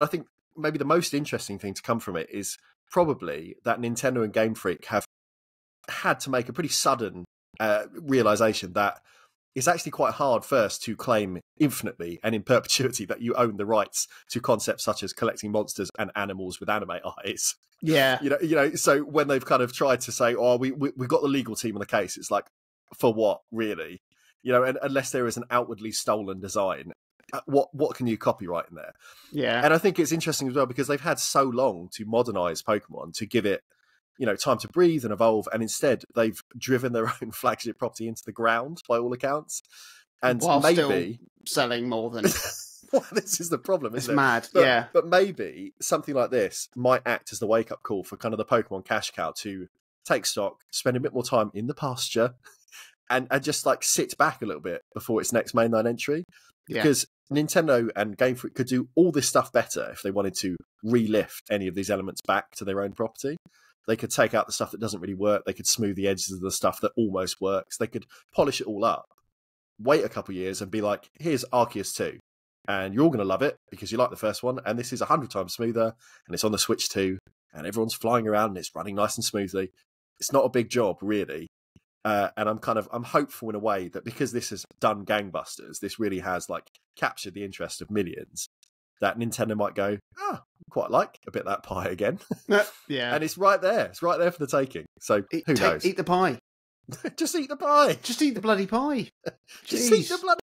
I think maybe the most interesting thing to come from it is probably that Nintendo and Game Freak have had to make a pretty sudden uh, realization that it's actually quite hard first to claim infinitely and in perpetuity that you own the rights to concepts such as collecting monsters and animals with anime eyes. Yeah, You know, you know. So when they've kind of tried to say, "Oh, we, we we've got the legal team on the case," it's like, for what, really? You know, and, unless there is an outwardly stolen design, Uh, what what can you copyright in there? yeah, And I think it's interesting as well because they've had so long to modernize Pokemon to give it, you know, time to breathe and evolve, and instead they've driven their own flagship property into the ground by all accounts. And While still maybe selling more than well, this is the problem, it's isn't it? mad. But, yeah, but maybe something like this might act as the wake up call for kind of the Pokemon cash cow to take stock, spend a bit more time in the pasture, and, and just like sit back a little bit before its next mainline entry. Yeah. Because Nintendo and Game Freak could do all this stuff better if they wanted to relift any of these elements back to their own property. They could take out the stuff that doesn't really work. They could smooth the edges of the stuff that almost works. They could polish it all up. Wait a couple of years and be like, here's Arceus 2 and you're all going to love it because you like the first one, and this is a hundred times smoother, and it's on the Switch too, and everyone's flying around and it's running nice and smoothly. It's not a big job, really, uh, and I'm kind of I'm hopeful in a way that because this has done gangbusters, this really has like captured the interest of millions. That Nintendo might go, ah, quite like a bit of that pie again, yeah. and it's right there. It's right there for the taking. So Eat- who knows? Eat the pie. Just eat the pie. Just eat the bloody pie. Just eat the bloody